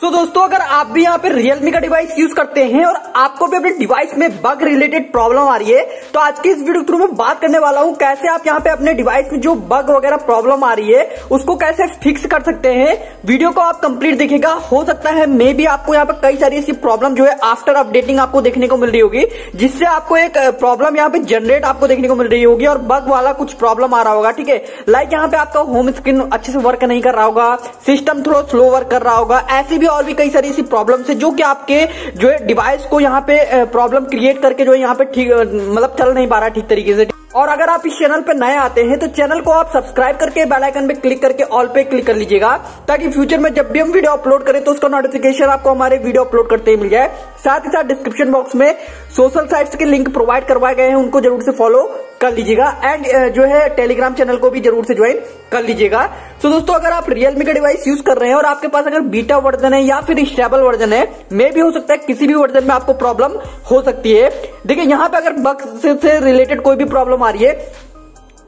तो दोस्तों, अगर आप भी यहाँ पे रियलमी का डिवाइस यूज़ करते हैं और आपको भी अपने डिवाइस में बग रिलेटेड प्रॉब्लम आ रही है तो आज की इस वीडियो के थ्रू मैं बात करने वाला हूँ कैसे आप यहाँ पे अपने डिवाइस में जो बग वगैरह प्रॉब्लम आ रही है, उसको कैसे फिक्स कर सकते हैं। वीडियो को आप कंप्लीट देखेगा हो सकता है मे भी आपको यहाँ पे कई सारी ऐसी प्रॉब्लम जो है आफ्टर अपडेटिंग आपको देखने को मिल रही होगी, जिससे आपको एक प्रॉब्लम यहाँ पे जनरेट आपको देखने को मिल रही होगी और बग वाला कुछ प्रॉब्लम आ रहा होगा, ठीक है? लाइक यहाँ पे आपका होम स्क्रीन अच्छे से वर्क नहीं कर रहा होगा सिस्टम थोड़ा स्लो वर्क कर रहा होगा, ऐसी भी और भी कई सारी ऐसी प्रॉब्लम है जो कि आपके जो है डिवाइस को यहाँ पे प्रॉब्लम क्रिएट करके जो है यहाँ पे ठीक मतलब चल नहीं पा रहा ठीक तरीके से। और अगर आप इस चैनल पर नए आते हैं तो चैनल को आप सब्सक्राइब करके बेल आइकन पे क्लिक करके ऑल पे क्लिक कर लीजिएगा, ताकि फ्यूचर में जब भी हम वीडियो अपलोड करें तो उसका नोटिफिकेशन आपको हमारे वीडियो अपलोड करते ही मिल जाए। साथ ही साथ डिस्क्रिप्शन बॉक्स में सोशल साइट्स के लिंक प्रोवाइड करवाए गए हैं, उनको ज़रूर से फॉलो कर लीजिएगा। एंड जो है टेलीग्राम चैनल को भी ज़रूर से ज्वाइन कर लीजिएगा। सो दोस्तों, अगर आप रियलमी का डिवाइस यूज़ कर रहे हैं और आपके पास अगर बीटा वर्जन है या फिर स्टेबल वर्जन है मे भी हो सकता है किसी भी वर्जन में आपको प्रॉब्लम हो सकती है। देखिए, यहाँ पे अगर बक्स से रिलेटेड कोई भी प्रॉब्लम आ रही है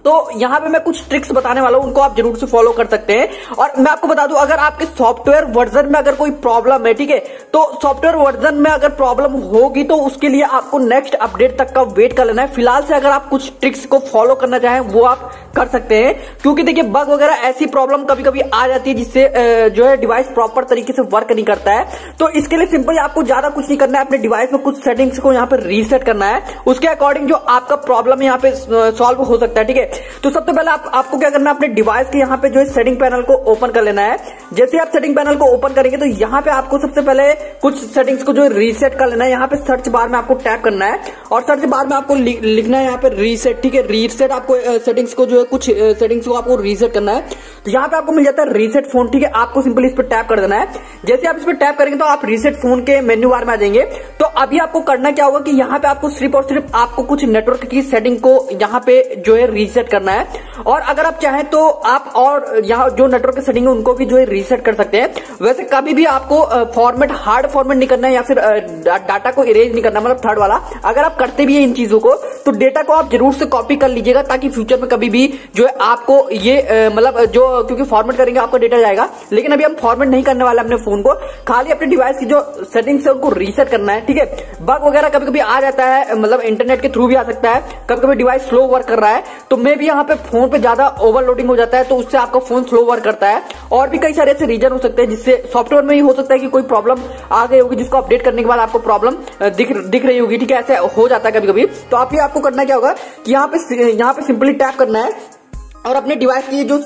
तो यहाँ पे मैं कुछ ट्रिक्स बताने वाला हूँ, उनको आप ज़रूर से फॉलो कर सकते हैं। और मैं आपको बता दूँ, अगर आपके सॉफ्टवेयर वर्जन में अगर कोई प्रॉब्लम है, ठीक है तो सॉफ्टवेयर वर्जन में अगर प्रॉब्लम होगी तो उसके लिए आपको नेक्स्ट अपडेट तक का वेट कर लेना है। फ़िलहाल से अगर आप कुछ ट्रिक्स को फॉलो करना चाहें, वो आप कर सकते हैं। क्योंकि देखिए बग वगैरह ऐसी प्रॉब्लम कभी कभी आ जाती है, जिससे जो है डिवाइस प्रॉपर तरीके से वर्क नहीं करता है। तो इसके लिए सिंपल आपको ज़्यादा कुछ नहीं करना है, अपने डिवाइस में कुछ सेटिंग्स को यहाँ पे रीसेट करना है। उसके अकॉर्डिंग जो आपका प्रॉब्लम यहाँ पे सॉल्व हो सकता है, ठीक है। तो सबसे तो पहले आप, आपको क्या करना है अपने डिवाइस के यहाँ पे जो है सेटिंग पैनल को ओपन कर लेना है। जैसे आप सेटिंग पैनल को ओपन करेंगे तो यहाँ पे आपको सबसे पहले कुछ सेटिंग्स को जो रीसेट कर लेना है। यहाँ पे सर्च बार में आपको टैप करना है और सर्च बार में आपको लिखना है यहाँ पे रीसेट ठीक है? रीसेट आपको सेटिंग्स को जो है कुछ सेटिंग्स को आपको रीसेट करना है। तो यहाँ पे आपको मिल जाता है रीसेट फ़ोन ठीक है? आपको सिंपल इस पर टैप कर देना है। जैसे आप इस पर टैप करेंगे तो आप रीसेट फ़ोन के मेन्यू बार में आ जाएँगे। तो अभी आपको करना क्या होगा कि यहाँ पे आपको सिर्फ़ और सिर्फ़ आपको कुछ नेटवर्क की सेटिंग को यहाँ पे जो है रीसेट करना है। और अगर आप चाहें तो आप और यहाँ जो नेटवर्क की सेटिंग है, उनको भी जो है रीसेट कर सकते हैं। वैसे कभी भी आपको फॉर्मेट हार्ड फॉर्मेट नहीं करना है या फिर डाटा को इरेज नहीं करना मतलब थर्ड वाला। अगर आप करते भी है इन चीज़ों को तो डेटा को आप ज़रूर से कॉपी कर लीजिएगा ताकि फ्यूचर में कभी भी जो है आपको ये मतलब जो, क्योंकि फॉर्मेट करेंगे आपका डेटा जाएगा। लेकिन अभी हम फॉर्मेट नहीं करने वाले अपने फ़ोन को। खाली अपने डिवाइस की जो सेटिंग्स है उनको रीसेट करना है, ठीक है? बग वगैरह कभी कभी आ जाता है मतलब इंटरनेट के थ्रू भी आ सकता है। कभी कभी डिवाइस स्लो वर्क कर रहा है तो मे भी यहाँ पे फ़ोन पे ज़्यादा ओवरलोडिंग हो जाता है तो उससे आपका फ़ोन स्लो वर्क करता है। और भी कई सारे ऐसे रीजन हो सकते हैं, जिससे सॉफ्टवेयर में ही हो सकता है कि कोई प्रॉब्लम आ गई होगी, जिसको अपडेट करने के बाद आपको प्रॉब्लम दिख दिख रही होगी, ठीक है? ऐसे हो जाता है कभी कभी तो आप आपको करना क्या होगा कि यहाँ पे यहाँ पे सिंपली टैप करना है। और अपने डिवाइस की जो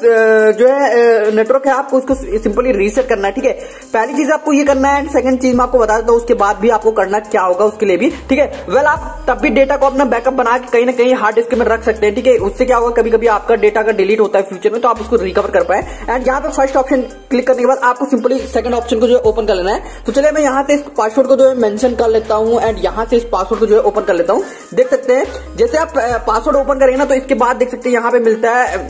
जो है नेटवर्क है, आपको उसको सिंपली रीसेट करना है, ठीक है? पहली चीज़ आपको ये करना है सेकंड चीज़ मैं आपको बता देता हूँ, उसके बाद भी आपको करना क्या होगा उसके लिए भी, ठीक है? वेल आप तब भी डेटा को अपना बैकअप बना के कहीं ना कहीं हार्ड डिस्क में रख सकते हैं, ठीक है? उससे क्या होगा कभी कभी आपका डेटा अगर डिलीट होता है फ्यूचर में तो आप उसको रिकवर कर पाए। एंड यहाँ पे फ़र्स्ट ऑप्शन क्लिक करने के बाद आपको सिंपली सेकंड ऑप्शन को जो है ओपन कर लेना है। तो चलिए, मैं यहाँ से इस पासवर्ड को जो है मेंशन कर लेता हूँ एंड यहाँ से इस पासवर्ड को जो है ओपन कर लेता हूँ। देख सकते हैं, जैसे आप पासवर्ड ओपन करेंगे ना तो इसके बाद देख सकते हैं, यहाँ पे मिलता है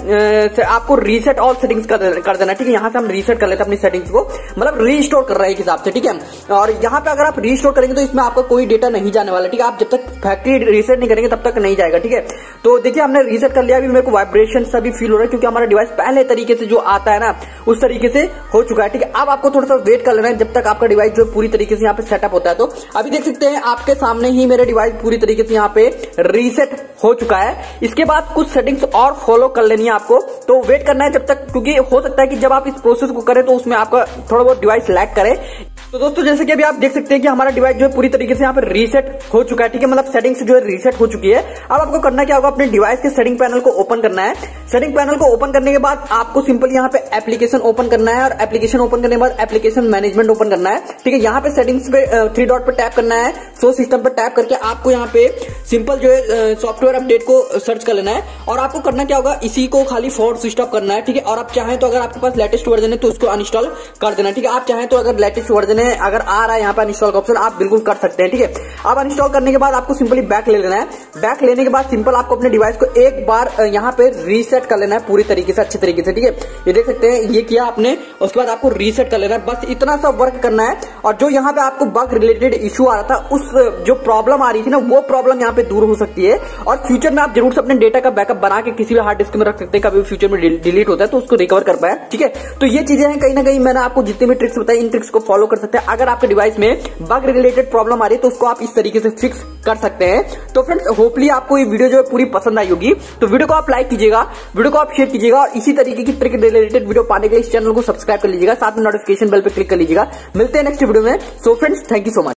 आपको रीसेट ऑल सेटिंग्स कर देना ठीक है? यहाँ से हम रीसेट कर लेते हैं अपनी सेटिंग्स को। मतलब रीस्टोर कर रहे हैं एक हिसाब से, ठीक है? और यहाँ पे अगर आप रीस्टोर करेंगे तो इसमें आपका कोई डेटा नहीं जाने वाला, ठीक है? आप जब तक फैक्ट्री रीसेट नहीं करेंगे, तब तक नहीं जाएगा, ठीक है? तो देखिए, हमने रीसेट कर लिया। अभी मेरे को वाइब्रेशन सभी फील हो रहा है, क्योंकि हमारा डिवाइस पहले तरीके से जो आता है ना, उस तरीके से हो चुका है, ठीक है? अब आपको थोड़ा सा वेट कर लेना है, जब तक आपका डिवाइस जो पूरी तरीके से यहाँ पे सेटअप होता है। तो अभी देख सकते हैं, आपके सामने ही मेरे डिवाइस पूरी तरीके से यहाँ पे रीसेट हो चुका है। इसके बाद कुछ सेटिंग्स और फॉलो कर लेनी है आपको तो वेट करना है जब तक, क्योंकि हो सकता है कि जब आप इस प्रोसेस को करें तो उसमें आपका थोड़ा बहुत डिवाइस लैक करे। तो दोस्तों, जैसे कि अभी आप देख सकते हैं कि हमारा डिवाइस जो है पूरी तरीके से यहाँ पर रीसेट हो चुका है, ठीक है? मतलब सेटिंग्स जो है रीसेट हो चुकी है। अब आपको करना क्या होगा, अपने डिवाइस के सेटिंग पैनल को ओपन करना है। सेटिंग पैनल को ओपन करने के बाद आपको सिंपल यहाँ पे एप्लीकेशन ओपन करना है और एप्लीकेशन ओपन करने के बाद एप्लीकेशन मैनेजमेंट ओपन करना है, ठीक है? यहाँ पे सेटिंग्स पे थ्री डॉट पर टैप करना है। सो सिस्टम पर टैप करके आपको यहाँ पे सिंपल जो है सॉफ्टवेयर अपडेट को सर्च कर लेना है। और आपको करना क्या होगा, इसी को खाली फोर्स स्विच करना है, ठीक है? और आप चाहें तो अगर आपके पास लेटेस्ट वर्जन है तो उसको अनइंस्टॉल कर देना, ठीक है? आप चाहें तो अगर लेटेस्ट वर्जन में अगर आ रहा है यहाँ पे अनइंस्टॉल का ऑप्शन आप बिल्कुल कर सकते हैं, ठीक है? अब अनइंस्टॉल करने के बाद आपको सिंपली बैक ले लेना है। बैक लेने के बाद सिंपल आपको अपने डिवाइस को एक बार यहाँ पे रीसेट कर लेना है पूरी तरीके से, अच्छे तरीके से, ठीक है? ये देख सकते हैं, ये किया आपने, उसके बाद आपको रीसेट कर लेना है। बस इतना सा वर्क करना है और जो यहाँ पे आपको बग रिलेटेड इश्यू आ रहा था, उस जो प्रॉब्लम आ रही थी ना, वो प्रॉब्लम यहाँ पे दूर हो सकती है। और फ्यूचर में आप ज़रूर से अपने डेटा का बैकअप बना के किसी भी हार्ड डिस्क में रख सकते हैं, कभी फ्यूचर में डिलीट होता है तो उसको रिकवर कर पाए, ठीक है? तो ये चीज़ें हैं, कहीं ना कहीं मैंने आपको जितनी भी ट्रिक्स बताई, इन ट्रिक्स को फॉलो कर सकते हैं। अगर आपके डिवाइस में बग रिलेटेड प्रॉब्लम आ रही है तो उसको आप इस तरीके से फिक्स कर सकते हैं। तो फ्रेंड्स होपली आपको ये वीडियो जो है पूरी पसंद आई होगी। तो वीडियो को आप लाइक कीजिएगा वीडियो को आप शेयर कीजिएगा और इसी तरीके की ट्रिक रिलेटेड वीडियो पाने के लिए इस चैनल को सब्सक्राइब कर लीजिएगा। साथ में नोटिफिकेशन बेल पर क्लिक कर लीजिएगा। मिलते हैं नेक्स्ट वीडियो में। So friends thank you so much